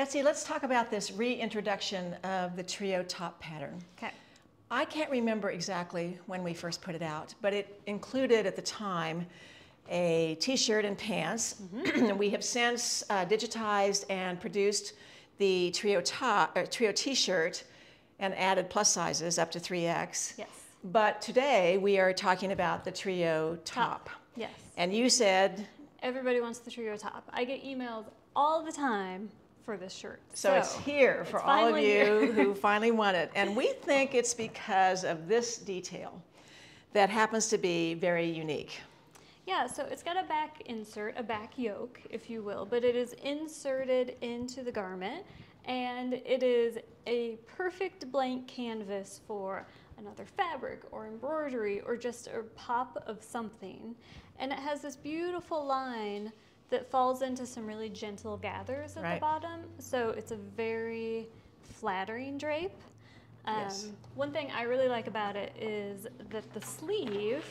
Betsy, let's talk about this reintroduction of the trio top pattern. Okay. I can't remember exactly when we first put it out, but it included at the time a t-shirt and pants. Mm-hmm. we have since uh, digitized and produced the trio top, trio t-shirt and added plus sizes up to 3x. Yes. But today we are talking about the trio top. Yes. And you said, Everybody wants the trio top. I get emails all the time for this shirt. so, it's here for it's all of you who finally want it. And we think it's because of this detail that happens to be very unique. Yeah, so it's got a back insert, a back yoke, if you will, but it is inserted into the garment and it is a perfect blank canvas for another fabric or embroidery or just a pop of something. And it has this beautiful line that falls into some really gentle gathers at Right. the bottom. So it's a very flattering drape. Um, Yes. One thing I really like about it is that the sleeve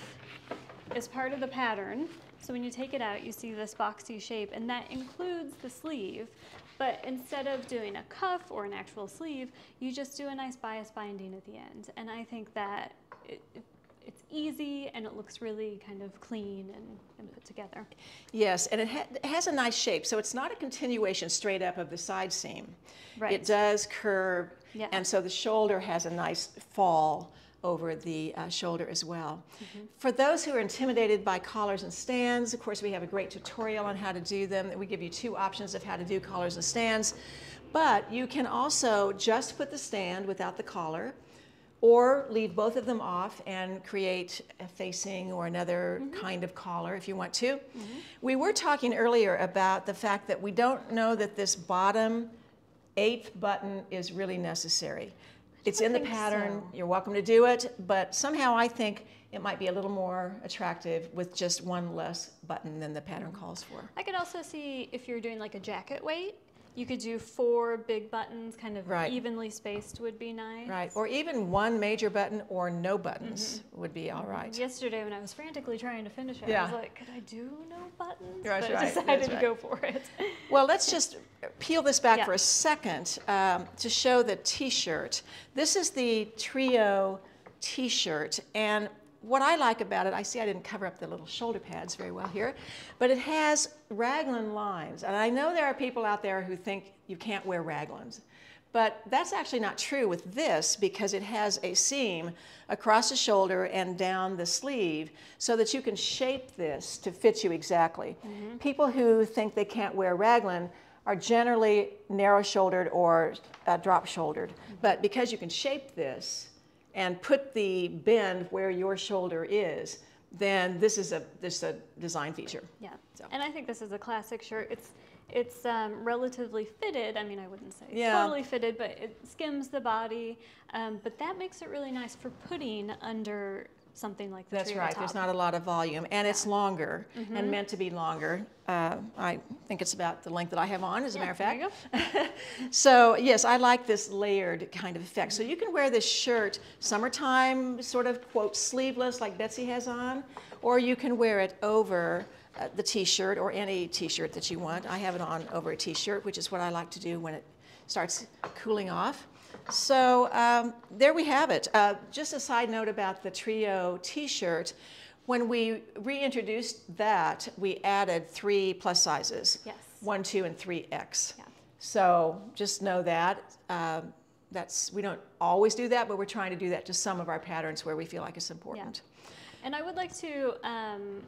is part of the pattern. So when you take it out, you see this boxy shape, and that includes the sleeve. But instead of doing a cuff or an actual sleeve, you just do a nice bias binding at the end. And I think that it, it, it's easy and it looks really kind of clean and, and put together. Yes, and it, ha- it has a nice shape. So it's not a continuation straight up of the side seam. Right. It does curve, Yeah. and so the shoulder has a nice fall over the uh, shoulder as well. Mm-hmm. For those who are intimidated by collars and stands, of course, we have a great tutorial on how to do them. We give you two options of how to do collars and stands. But you can also just put the stand without the collar or leave both of them off and create a facing or another mm-hmm. kind of collar if you want to. Mm-hmm. We were talking earlier about the fact that we don't know that this bottom eighth button is really necessary. It's in the pattern, so. you're welcome to do it, but somehow I think it might be a little more attractive with just one less button than the pattern mm-hmm. calls for. I could also see if you're doing like a jacket weight, you could do four big buttons, kind of Right. evenly spaced would be nice. Right, or even one major button or no buttons would be all right. Yesterday, when I was frantically trying to finish it, I was like, could I do no buttons? That's but I decided that's to go for it. Well, let's just peel this back Yeah. for a second um, to show the t-shirt. This is the Trio t-shirt, and what I like about it, I see I didn't cover up the little shoulder pads very well here, but it has raglan lines. And I know there are people out there who think you can't wear raglans. But that's actually not true with this because it has a seam across the shoulder and down the sleeve so that you can shape this to fit you exactly. People who think they can't wear raglan are generally narrow shouldered or uh, drop shouldered. But because you can shape this and put the bend where your shoulder is, then this is a, this is a design feature. yeah. So. And I think this is a classic shirt. It's it's um, relatively fitted. I mean, I wouldn't say Yeah. totally fitted, but it skims the body. Um, but that makes it really nice for putting under something like the That's right. There's not a lot of volume, and it's longer and meant to be longer. Uh, I think it's about the length that I have on, as a matter of there fact. so yes, I like this layered kind of effect. So you can wear this shirt summertime, sort of quote sleeveless, like Betsy has on, or you can wear it over. Uh, the t-shirt or any t-shirt that you want. I have it on over a t-shirt, which is what I like to do when it starts cooling off. So um, there we have it. Uh, just a side note about the trio t-shirt. When we reintroduced that, we added three plus sizes. Yes. One, two, and three X. Yeah. So just know that. Um, that's we don't always do that, but we're trying to do that to some of our patterns where we feel like it's important. And I would like to um,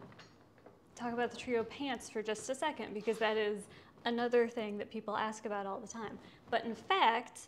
talk about the trio pants for just a second because that is another thing that people ask about all the time. But in fact,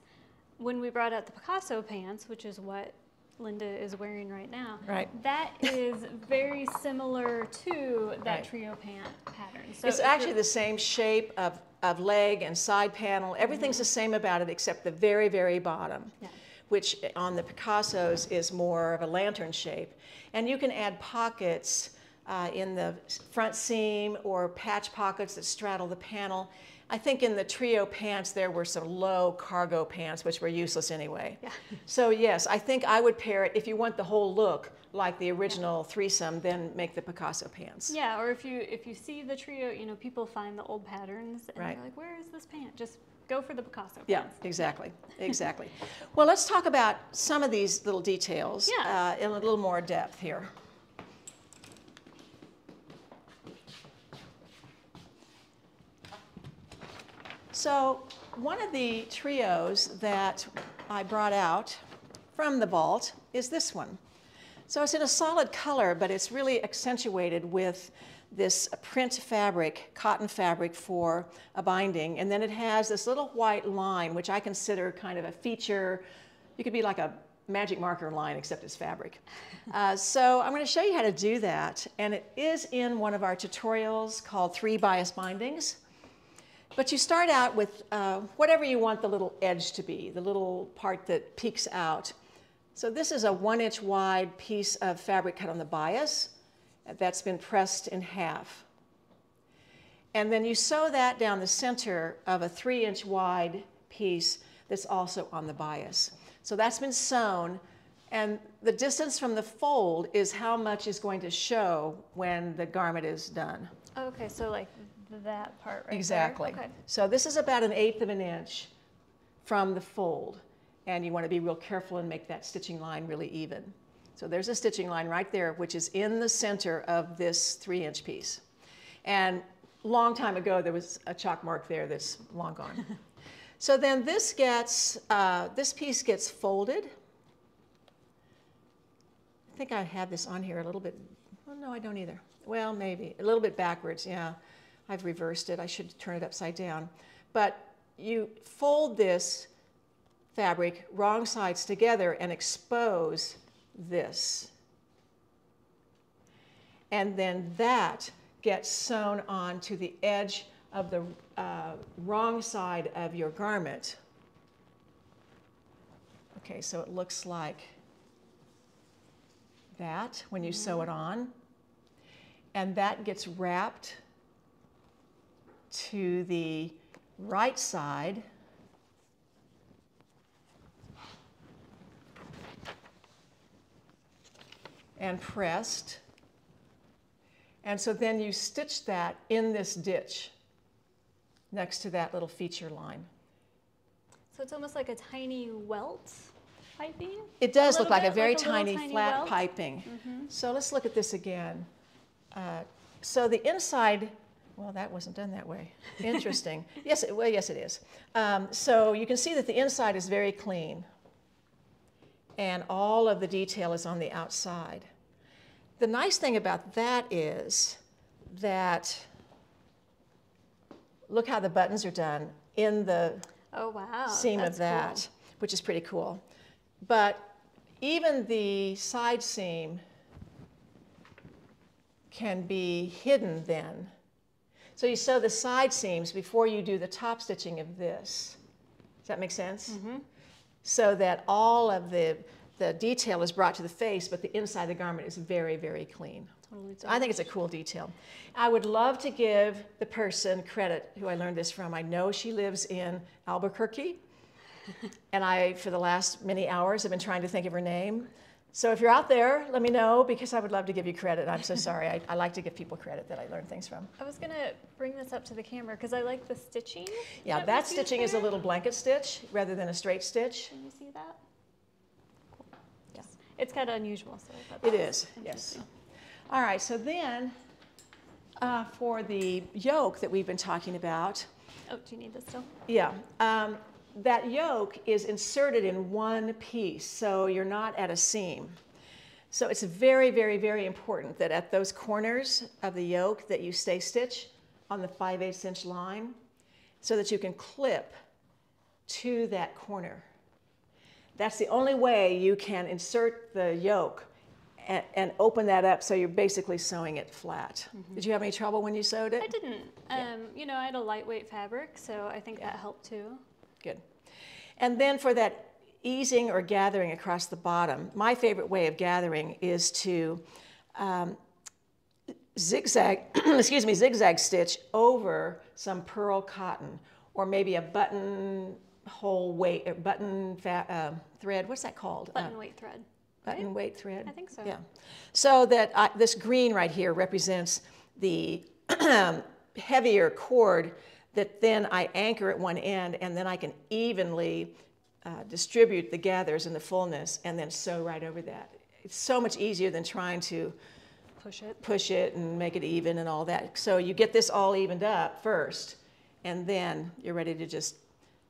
when we brought out the Picasso pants, which is what Linda is wearing right now, Right. that is very similar to that Right. trio pant pattern. So it's actually the same shape of, of leg and side panel. Everything's the same about it except the very, very bottom, Yeah. which on the Picassos is more of a lantern shape. And you can add pockets uh, in the front seam or patch pockets that straddle the panel. I think in the trio pants there were some low cargo pants, which were useless anyway. Yeah. So yes, I think I would pair it, if you want the whole look like the original threesome, then make the Picasso pants. Yeah, or if you if you see the trio, you know, people find the old patterns and Right. they're like, "Where is this pant?" Just Go for the Picasso. Yeah, exactly, exactly. well, let's talk about some of these little details Yeah. uh, in a little more depth here. So one of the trios that I brought out from the vault is this one. So it's in a solid color, but it's really accentuated with this print fabric, cotton fabric for a binding. And then it has this little white line, which I consider kind of a feature. You could be like a magic marker line, except it's fabric. Uh, so I'm going to show you how to do that. And it is in one of our tutorials called Three Bias Bindings. But you start out with uh, whatever you want the little edge to be, the little part that peeks out. So this is a one inch wide piece of fabric cut on the bias that's been pressed in half. And then you sew that down the center of a three inch wide piece that's also on the bias. So that's been sewn and the distance from the fold is how much is going to show when the garment is done. Okay, so like that part right there? Exactly. Okay. So this is about an eighth of an inch from the fold. And you want to be real careful and make that stitching line really even. So there's a stitching line right there, which is in the center of this three inch piece. And long time ago, there was a chalk mark there that's long gone. so then this gets, uh, this piece gets folded. I think I have this on here a little bit. Oh, no, I don't either. Well, maybe. A little bit backwards, yeah. I've reversed it. I should turn it upside down. But you fold this fabric wrong sides together and expose this. And then that gets sewn onto the edge of the uh, wrong side of your garment. Okay, so it looks like that when you sew it on. And that gets wrapped to the right side. And pressed. And so then you stitch that in this ditch next to that little feature line. So it's almost like a tiny welt piping? It does look like a very like a tiny, tiny flat welt? piping. So let's look at this again. Uh, so the inside, well, that wasn't done that way. Interesting. yes, it, well, yes, it is. Um, so you can see that the inside is very clean, and all of the detail is on the outside. The nice thing about that is that look how the buttons are done in the Oh, wow. seam that's of that, cool. which is pretty cool. But even the side seam can be hidden then. So you sew the side seams before you do the top stitching of this. Does that make sense? Mm-hmm. So that all of the, the detail is brought to the face, but the inside of the garment is very, very clean. Totally. So I think it's a cool detail. I would love to give the person credit who I learned this from. I know she lives in Albuquerque, and I, for the last many hours, have been trying to think of her name. So if you're out there, let me know because I would love to give you credit. I'm so sorry. I, I like to give people credit that I learned things from. I was gonna bring this up to the camera because I like the stitching. Yeah, was that stitching is a little blanket stitch rather than a straight stitch. Can you see that? Cool. Yeah. It's kind of unusual, so It that is, yes. All right, so then uh, for the yoke that we've been talking about, Oh, do you need this still? Yeah, um, that yoke is inserted in one piece, so you're not at a seam. So it's very, very, very important that at those corners of the yoke that you stay stitch on the 5 8 inch line so that you can clip to that corner. That's the only way you can insert the yoke and, and open that up so you're basically sewing it flat. Did you have any trouble when you sewed it? I didn't. Um, You know, I had a lightweight fabric, so I think that helped too. Good. And then for that easing or gathering across the bottom, my favorite way of gathering is to um, zigzag, excuse me, zigzag stitch over some pearl cotton or maybe a button hole weight, or button fa- uh, thread. What's that called? Uh, Button weight thread. button weight thread? I think so. Yeah. So that I, this green right here represents the heavier cord that then I anchor at one end and then I can evenly uh, distribute the gathers and the fullness and then sew right over that. It's so much easier than trying to Push it. push it and make it even and all that. So you get this all evened up first, and then you're ready to just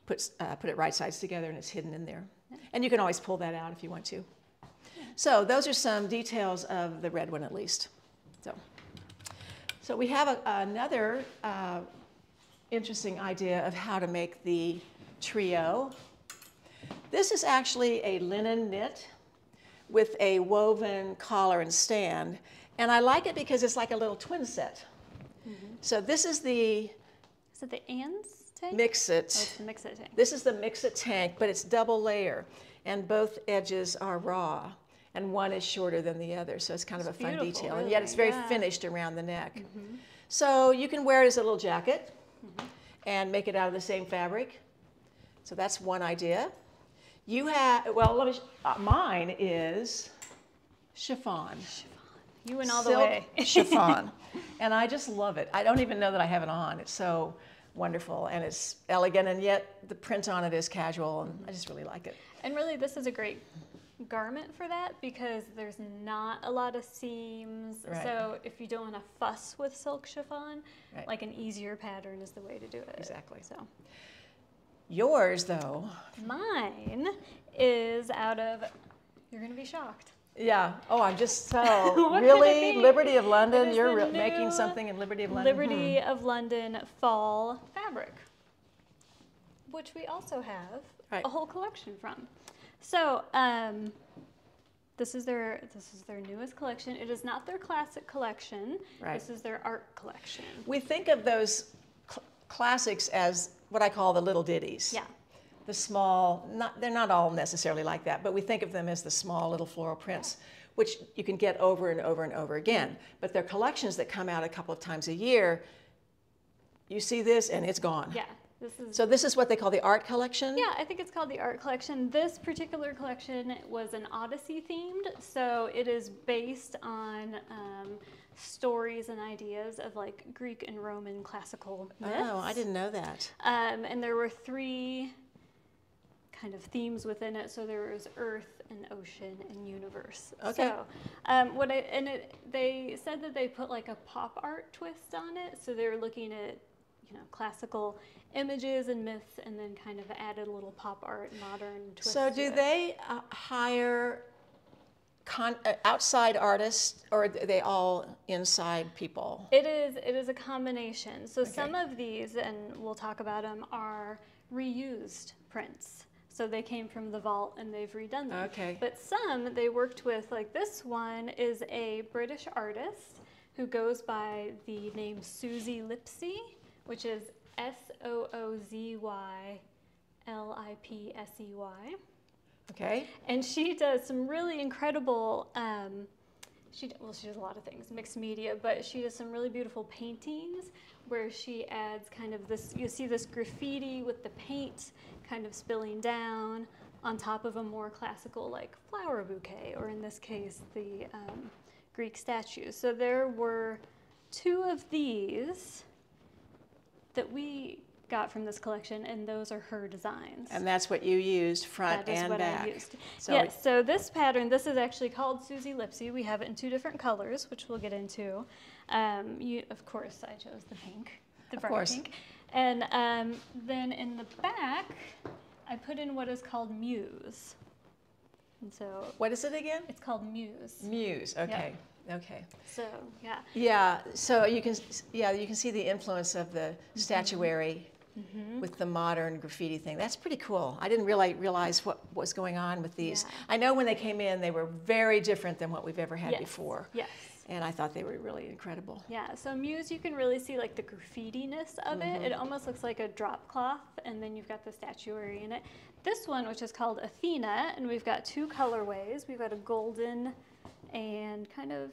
put, uh, put it right sides together and it's hidden in there. And you can always pull that out if you want to. So those are some details of the red one at least. So, so we have a, another uh, interesting idea of how to make the trio. This is actually a linen knit with a woven collar and stand. And I like it because it's like a little twin set. Mm-hmm. So this is the Is it the ands tank? mix Oh, it. the mix it tank. This is the mix it tank, but it's double layer. And both edges are raw. And one is shorter than the other. So it's kind of It's a fun detail. And yet it's very yeah. finished around the neck. Mm-hmm. So you can wear it as a little jacket and make it out of the same fabric. So that's one idea. You have, well, let me, sh- uh, mine is chiffon. Chiffon. You went all the way. chiffon. And I just love it. I don't even know that I have it on. It's so wonderful and it's elegant, and yet the print on it is casual, and I just really like it. And really, this is a great garment for that because there's not a lot of seams. Right. So if you don't want to fuss with silk chiffon, Right. like an easier pattern is the way to do it. Exactly. So Yours, though, mine is out of. You're gonna be shocked. yeah. Oh, I'm just so What could it really? Liberty of London. You're re- making something in Liberty of London. Liberty hmm. of London fall fabric, which we also have Right. a whole collection from. So um, this is their this is their newest collection. It is not their classic collection. Right. This is their art collection. We think of those cl- classics as what I call the little ditties. Yeah. the small, not, they're not all necessarily like that, but we think of them as the small little floral prints, which you can get over and over and over again. But they're collections that come out a couple of times a year. You see this and it's gone. Yeah. This is So this is what they call the art collection? Yeah, I think it's called the art collection. This particular collection was an Odyssey themed, so it is based on um, stories and ideas of like Greek and Roman classical myths. Oh, I didn't know that. Um, and there were three kind of themes within it. So there was Earth and Ocean and Universe. Okay. So um, what I and it, they said that they put like a pop art twist on it. So they were looking at you know classical images and myths, and then kind of added a little pop art modern twist. So do they uh, hire con- uh, outside artists or are they all inside people? It is. It is a combination. So some of these, and we'll talk about them, are reused prints. So they came from the vault and they've redone them. Okay. But some they worked with, like this one is a British artist who goes by the name Soozy Lipsey, which is S O O Z Y L I P S E Y. Okay. And she does some really incredible. Um, she well, she does a lot of things, mixed media, but she does some really beautiful paintings where she adds kind of this. You see this graffiti with the paint kind of spilling down on top of a more classical like flower bouquet, or in this case, the um, Greek statue. So there were two of these that we got from this collection, and those are her designs. And that's what you used front That is and what back. I used. So yes, so this pattern, this is actually called Soozy Lipsey. We have it in two different colors, which we'll get into. Um, you, of course, I chose the pink, the Of bright course. pink. And um, then in the back, I put in what is called Muse. And so What is it again? it's called Muse. Muse. Okay. Okay. So yeah, Yeah. So you can yeah you can see the influence of the Mm-hmm. statuary with the modern graffiti thing. That's pretty cool. I didn't really realize what was going on with these. Yeah. I know when they came in they were very different than what we've ever had yes, before, Yes. and I thought they were really incredible. Yeah, so Muse, you can really see like the graffiti-ness of it. Mm-hmm. It almost looks like a drop cloth, and then you've got the statuary in it. This one, which is called Athena, and we've got two colorways. We've got a golden and kind of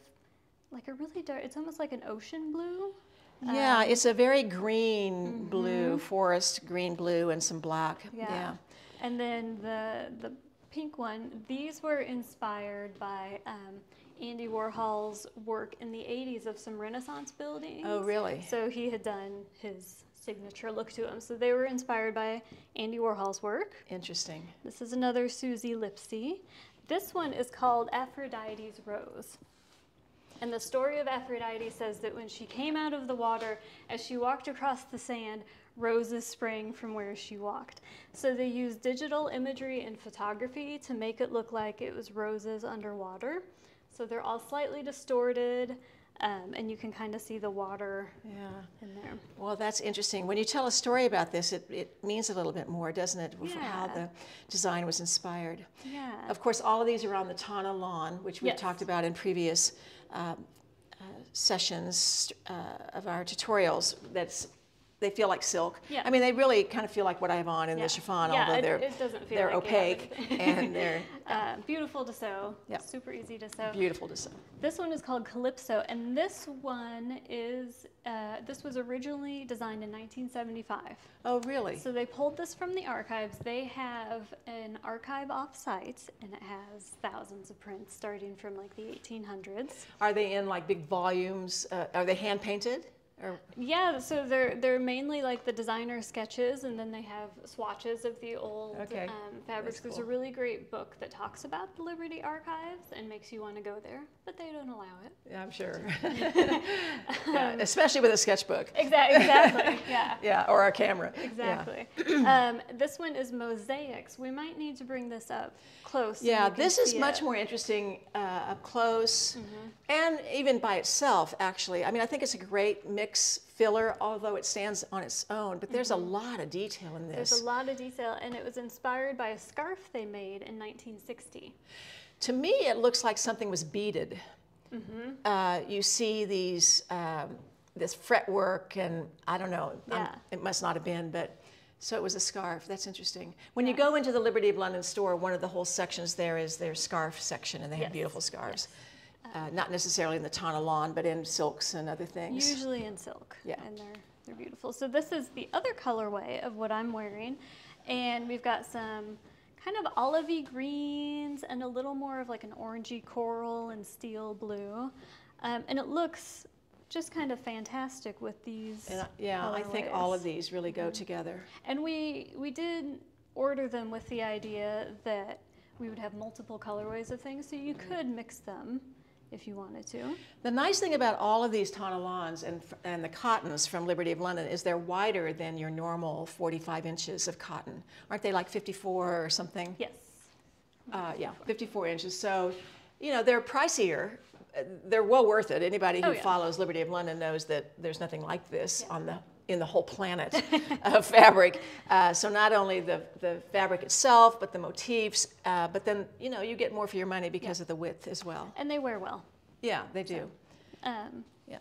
like a really dark, it's almost like an ocean blue. Yeah, Um, it's a very green blue, forest green blue, and some black. Yeah. And then the the pink one, these were inspired by um, Andy Warhol's work in the 80s of some Renaissance buildings. Oh, really? So he had done his signature look to them. So they were inspired by Andy Warhol's work. Interesting. This is another Soozy Lipsey. This one is called Aphrodite's Rose. And the story of Aphrodite says that when she came out of the water, as she walked across the sand, roses sprang from where she walked. So they used digital imagery and photography to make it look like it was roses underwater. So they're all slightly distorted, um, and you can kind of see the water Yeah. in there. Well, that's interesting. When you tell a story about this, it, it means a little bit more, doesn't it, for how the design was inspired. Yeah. Of course, all of these are on the Tana lawn, which we've Yes. talked about in previous um, uh, sessions uh, of our tutorials. That's they feel like silk. Yeah. I mean, they really kind of feel like what I have on in Yeah. the chiffon, Yeah, although it- they're it doesn't feel they're like opaque and they're Uh, beautiful to sew. Yeah. Super easy to sew. beautiful to sew. This one is called Calypso, and this one is uh, this was originally designed in 1975. Oh, really? So they pulled this from the archives. They have an archive off-site, and it has thousands of prints starting from like the 1800s. Are they in like big volumes? Uh, are they hand painted? Or Yeah, so they're they're mainly like the designer sketches, and then they have swatches of the old Okay, um, fabrics. that's There's a really great book that talks about the Liberty Archives and makes you want to go there, but they don't allow it. yeah, I'm sure. yeah, especially with a sketchbook. Exactly. Exactly. yeah. Yeah, or a camera. Yeah. Exactly. um, this one is mosaics. We might need to bring this up close. Yeah, can this is much it. More interesting uh, up close and even by itself, actually. I mean, I think it's a great mix filler, although it stands on its own, but there's a lot of detail in Mm-hmm. There's a lot of detail, and it was inspired by a scarf they made in 1960. To me, it looks like something was beaded. Mm-hmm. Uh, you see these, um, this fretwork, and I don't know, Yeah. it must not have been, but so it was a scarf. That's interesting. When you go into the Liberty of London store, one of the whole sections there is their scarf section, and they have beautiful scarves. Uh, not necessarily in the Tana lawn, but in silks and other things. Usually in silk. Yeah. And they're they're beautiful. So this is the other colorway of what I'm wearing, and we've got some kind of olivey greens and a little more of like an orangey coral and steel blue, um, and it looks just kind of fantastic with these. And yeah, I think all of these really go together. And we we did order them with the idea that we would have multiple colorways of things, so you Mm-hmm. could mix them if you wanted to. The nice thing about all of these Tana lawns and, and the cottons from Liberty of London is they're wider than your normal 45 inches of cotton. Aren't they like 54 or something? Yes. Uh, yeah, 54 inches. So, you know, they're pricier. Uh, They're well worth it. Anybody who Oh, yeah. follows Liberty of London knows that there's nothing like this on the in the whole planet of fabric. Uh, so not only the, the fabric itself, but the motifs, uh, but then, you know, you get more for your money because of the width as well. And they wear well. Yeah, they do. Um, Yeah.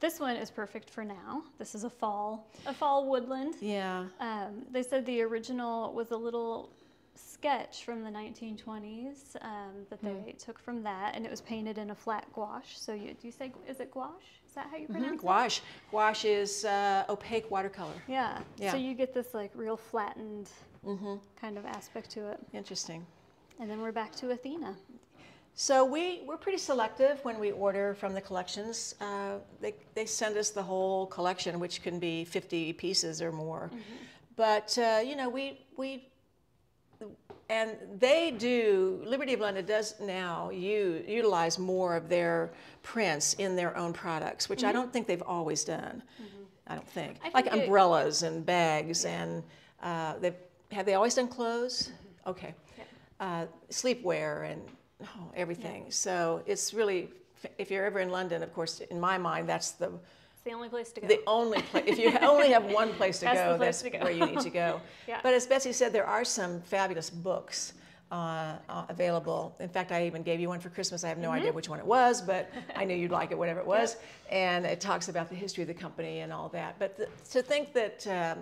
This one is perfect for now. This is a fall, a fall woodland. Yeah. Um, they said the original was a little sketch from the 1920s um, that they Hmm. took from that, and it was painted in a flat gouache. So you, do you say is it gouache? Is that how you pronounce it? Gouache. Gouache is uh, opaque watercolor. Yeah. Yeah. So you get this like real flattened Mm-hmm. kind of aspect to it, Interesting. and then we're back to Athena. So we, we're pretty selective when we order from the collections. Uh, they, they send us the whole collection, which can be 50 pieces or more. But, uh, you know, we, we, and they do, Liberty of London does now utilize more of their prints in their own products, which I don't think they've always done. I don't think. I like think it- umbrellas and bags and uh, they've, have they always done clothes? Okay. Uh, sleepwear and oh, everything. So it's really, if you're ever in London, of course, in my mind, that's the the only place to go. the only place. If you only have one place to That's go, place that's to go. where you need to go. Yeah. But as Betsy said, there are some fabulous books uh, uh, available. In fact, I even gave you one for Christmas. I have no Mm-hmm. idea which one it was, but I knew you'd like it, whatever it was. And it talks about the history of the company and all that. But the, to think that, um,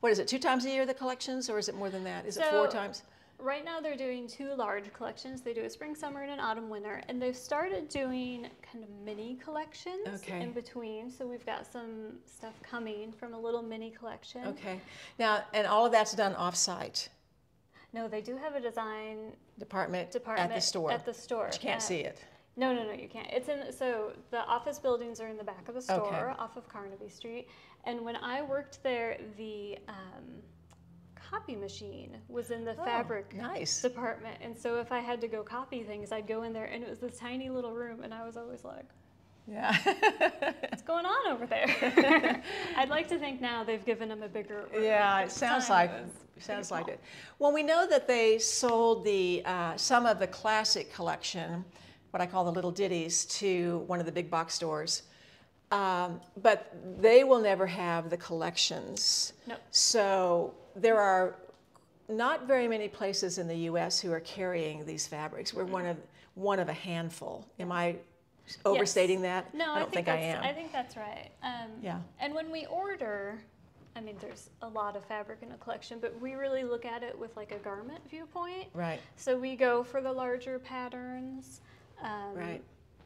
what is it, two times a year, the collections, or is it more than that? Is it four times? Right now, they're doing two large collections. They do a spring, summer, and an autumn, winter, and they've started doing kind of mini collections Okay. in between. So we've got some stuff coming from a little mini collection. Okay. Now, and all of that's done off-site, No, they do have a design department, department at the store. At the store, But you can't Uh, see it. No, no, no, you can't. It's in so the office buildings are in the back of the store off of Carnaby Street. And when I worked there, the um, copy machine was in the Oh, fabric nice. department. And so if I had to go copy things, I'd go in there, and it was this tiny little room, and I was always like, Yeah. "What's going on over there?" I'd like to think now they've given them a bigger. Room. Yeah, it sounds like it sounds like it. Well, we know that they sold the uh, some of the classic collection, what I call the little ditties, to one of the big box stores. Um, but they will never have the collections. Nope. So there are not very many places in the U.S. who are carrying these fabrics. We're one of one of a handful. Am I overstating that? No, I don't think, that's, I am. I think that's right. Um, Yeah. And when we order, I mean, there's a lot of fabric in a collection, but we really look at it with like a garment viewpoint. right. So we go for the larger patterns. Um, Right.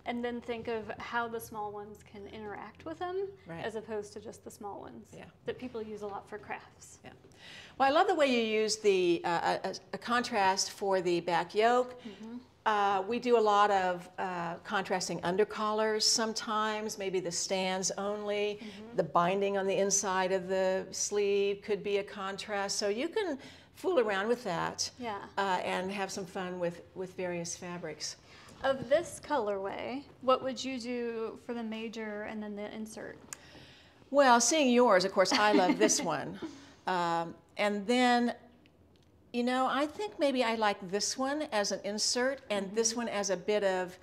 And then think of how the small ones can interact with them, Right. as opposed to just the small ones Yeah. that people use a lot for crafts. Yeah. Well, I love the way you use the uh, a, a contrast for the back yoke. Uh, we do a lot of uh, contrasting undercollars sometimes, maybe the stands only. The binding on the inside of the sleeve could be a contrast. So you can fool around with that Yeah. uh, and have some fun with, with various fabrics. Of this colorway, what would you do for the major and then the insert? Well, seeing yours, of course, I love this one. Um, and then, you know, I think maybe I like this one as an insert and this one as a bit of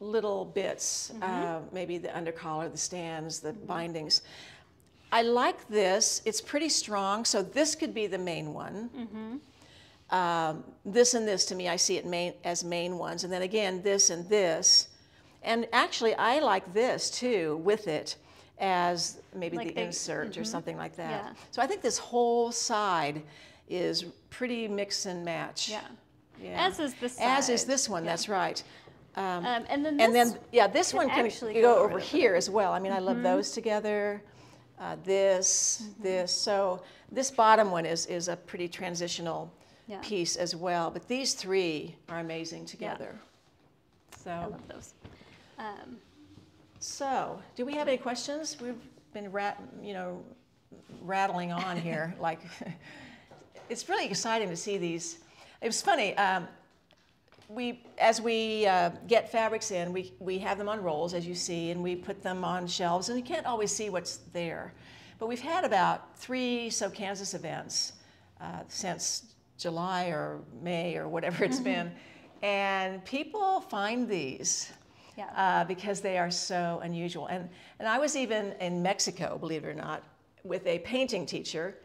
little bits, uh, maybe the undercollar, the stands, the bindings. I like this. It's pretty strong, so this could be the main one. Um, this and this, to me, I see it main, as main ones. And then again, this and this. And actually, I like this too with it as maybe Like the insert or something like that. Yeah. So I think this whole side is pretty mix and match. Yeah. Yeah. As is this As is this one, Yeah. that's right. Um, and then this, And then, yeah, this can one can actually go go over here as well. I mean, I love those together. Uh, this, Mm-hmm. this. So this bottom one is, is a pretty transitional Yeah. piece as well. But these three are amazing together. I So, love those. Um, so do we have any questions? We've been rat, you know, rattling on here. like, it's really exciting to see these. It was funny. Um, we, as we uh, get fabrics in, we, we have them on rolls, as you see, and we put them on shelves, and you can't always see what's there. But we've had about three So Kansas events uh, since July or May or whatever it's been, and people find these Yeah. uh, because they are so unusual. And, and I was even in Mexico, believe it or not, with a painting teacher,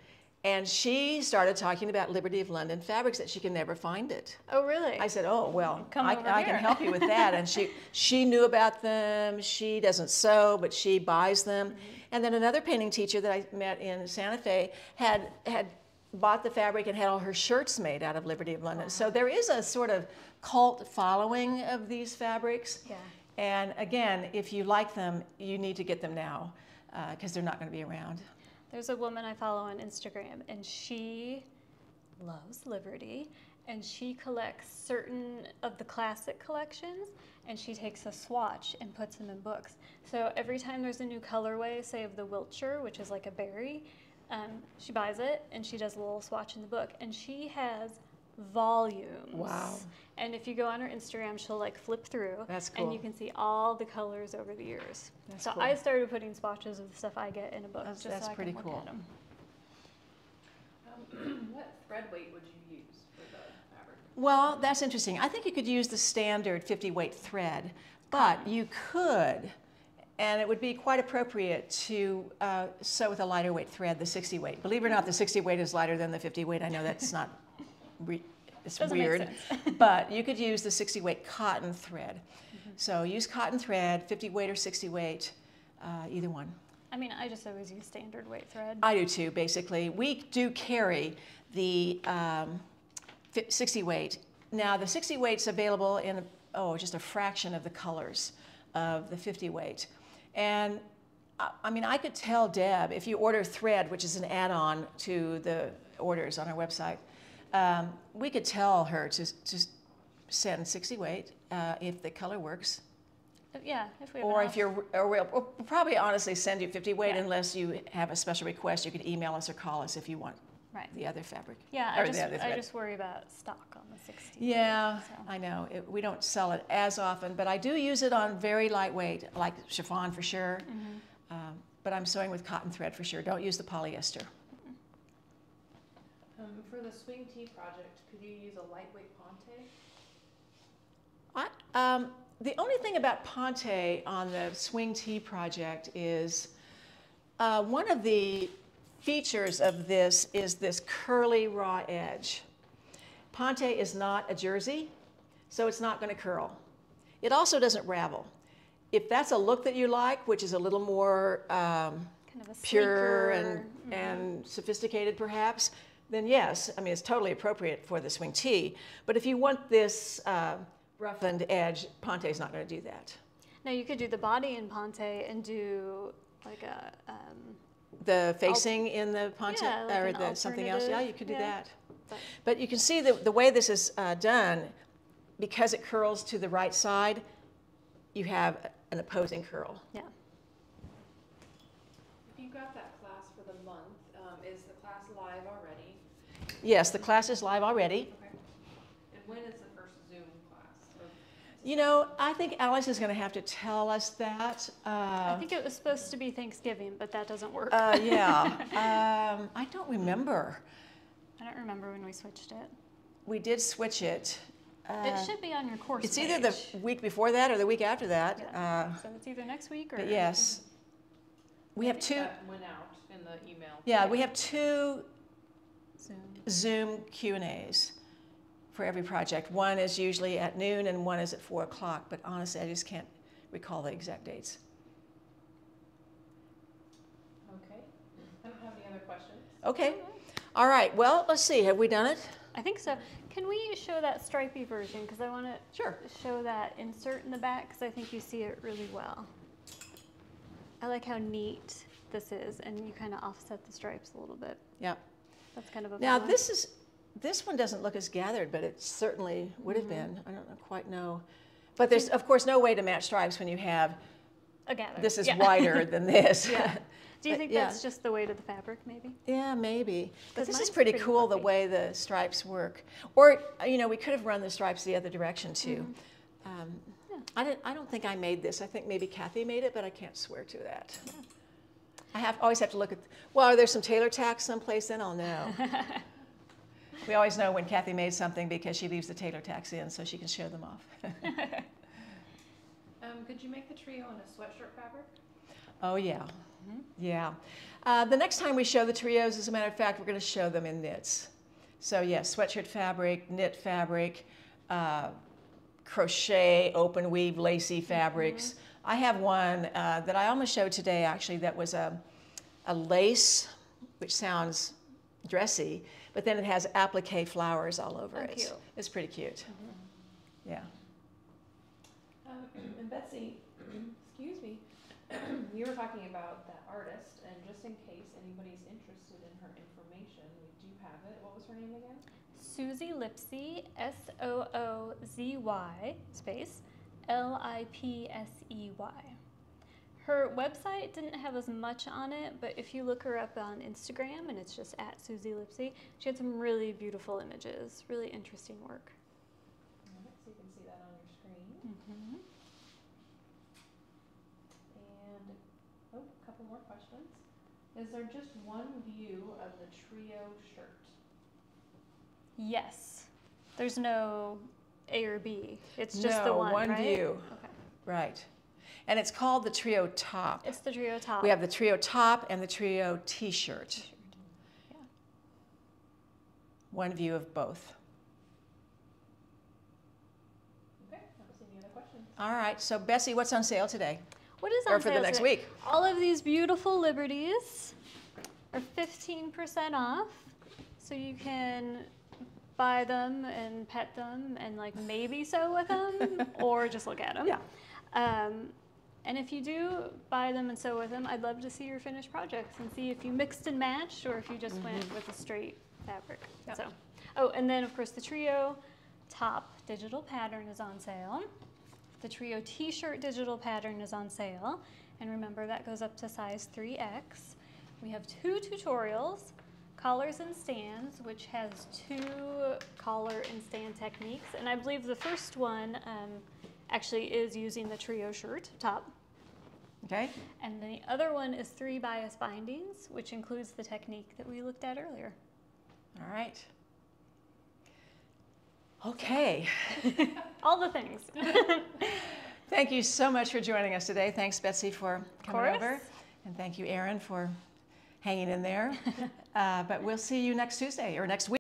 and she started talking about Liberty of London fabrics that she can never find it. oh, really? I said, "Oh well, Come I, I can help you with that." And she she knew about them. She doesn't sew, but she buys them. Mm-hmm. And then another painting teacher that I met in Santa Fe had had bought the fabric and had all her shirts made out of Liberty of London. So there is a sort of cult following of these fabrics. Yeah. And again, if you like them, you need to get them now uh, because they're not going to be around. There's a woman I follow on Instagram, and she loves Liberty, and she collects certain of the classic collections, and she takes a swatch and puts them in books. So every time there's a new colorway, say of the Wiltshire, which is like a berry, um, she buys it and she does a little swatch in the book, and she has volumes. Wow. And if you go on her Instagram, she'll like flip through, That's and you can see all the colors over the years. That's so cool. I started putting swatches of the stuff I get in a book, That's- just that's so I pretty can look cool. at them. What thread weight would you use for the fabric? Well, that's interesting. I think you could use the standard 50 weight thread, but you could, and it would be quite appropriate to uh, sew with a lighter weight thread, the 60 weight. Believe it or not, the 60 weight is lighter than the 50 weight. I know that's not, re- it's Doesn't weird, but you could use the 60 weight cotton thread. So use cotton thread, 50 weight or 60 weight, uh, either one. I mean, I just always use standard weight thread. I do too, basically. We do carry the um, 60 weight. Now, the 60 weight's available in, oh, just a fraction of the colors of the 50 weight. And I, I mean, I could tell Deb, if you order thread, which is an add on to the orders on our website, um, we could tell her to, to send 60 weight uh, if the color works. Uh, Yeah, if we Or if you're, or we'll, we'll probably honestly send you 50 weight Yeah. unless you have a special request. You can email us or call us if you want Right. the other fabric. Yeah, I just, I just worry about stock on the 16. Yeah, so. I know. It, we don't sell it as often, but I do use it on very lightweight, like chiffon for sure. Mm-hmm. Um, but I'm sewing with cotton thread for sure. Don't use the polyester. Um, for the swing tee project, could you use a lightweight ponte? I, um, the only thing about Ponte on the Swing Tee project is uh, one of the features of this is this curly raw edge. Ponte is not a jersey, so it's not going to curl. It also doesn't ravel. If that's a look that you like, which is a little more um, Kind of a pure and, sleeker, mhm. and sophisticated perhaps, then yes, I mean, it's totally appropriate for the swing tee. But if you want this uh, roughened edge, Ponte is not going to do that. Now you could do the body in Ponte and do like a, um, The facing in the Ponte Yeah, like or the something else, yeah, you could do alternative, that. But- But you can see the, the way this is uh, done, because it curls to the right side, you have an opposing curl. yeah. If you got that class for the month, um, is the class live already? Yes, the class is live already. Okay. And when is the first Zoom class? Or- You know, I think Alice is going to have to tell us that. I Uh, think it was supposed to be Thanksgiving, but that doesn't work. uh, yeah, um, I don't remember. I don't remember when we switched it. We did switch it. Uh, it should be on your course It's either the week before that or the week after that. Yeah. Uh, So it's either next week or. yes, we I have think two. That went out in the email. Yeah, we have two Zoom. Zoom Q and A's for every project. One is usually at noon and one is at four o'clock. But honestly, I just can't recall the exact dates. Okay. I don't have any other questions. Okay. All right. Well, let's see. Have we done it? I think so. Can we show that stripy version? Because I want to Sure. show that insert in the back because I think you see it really well. I like how neat this is, and you kind of offset the stripes a little bit. Yeah. That's kind of a Now this is this one doesn't look as gathered, but it certainly would have mm-hmm. been. I don't know, quite know. But there's of course no way to match stripes when you have a gather. this is Yeah. wider than this. Yeah. Do you But, think yeah. that's just the weight of the fabric, maybe? Yeah, maybe. But 'Cause this is pretty pretty cool the way the stripes work. Or you know, we could have run the stripes the other direction too. Um, Mm-hmm. Yeah. I didn't. I don't think I made this. I think maybe Kathy made it, but I can't swear to that. I have always have to look at. Well, are there some tailor tacks someplace? Then I'll know. we always know when Kathy made something because she leaves the tailor tacks in so she can show them off. Um, could you make the trio in a sweatshirt fabric? Oh, yeah. Yeah. Uh, the next time we show the trios, as a matter of fact, we're going to show them in knits. So, yes, sweatshirt fabric, knit fabric, uh, crochet, open weave, lacy fabrics. I have one uh, that I almost showed today, actually, that was a, a lace, which sounds dressy, but then it has applique flowers all over Oh, it. cute. It's pretty cute. Yeah. Um, and Betsy, excuse me, you were talking about that artist, and just in case anybody's interested in her information, we do have it. What was her name again? Soozy Lipsey, S O O Z Y space L I P S E Y. Her website didn't have as much on it, but if you look her up on Instagram and it's just at Soozy Lipsey, she had some really beautiful images, really interesting work. Alright, So you can see that on your screen. Mm-hmm. And, oh, a couple questions. Is there just one view of the trio shirt? Yes. There's no A or B. It's just the No, one, one right? view. Okay. Right. And it's called the trio top. It's the trio top. We have the trio top and the trio t-shirt. T-shirt. Yeah. One view of both. Okay, I don't any other questions. All right, so Betsy, what's on sale today? What is on Or for the next today? week? All of these beautiful liberties are 15% off. So you can buy them and pet them and like maybe sew with them or just look at them. Yeah. Um, and if you do buy them and sew with them, I'd love to see your finished projects and see if you mixed and matched or if you just went with a straight fabric. Mm-hmm. So, oh, and then of course the trio top digital pattern is on sale. The Trio t-shirt digital pattern is on sale. And remember that goes up to size 3X. We have two tutorials, collars and stands, which has two collar and stand techniques. And I believe the first one um, actually is using the Trio shirt top. Okay? And the other one is three bias bindings, which includes the technique that we looked at earlier. All right. Okay. All the things. Thank you so much for joining us today. Thanks, Betsy, for coming over. And thank you, Aaron, for hanging in there. uh, but we'll see you next Tuesday or next week.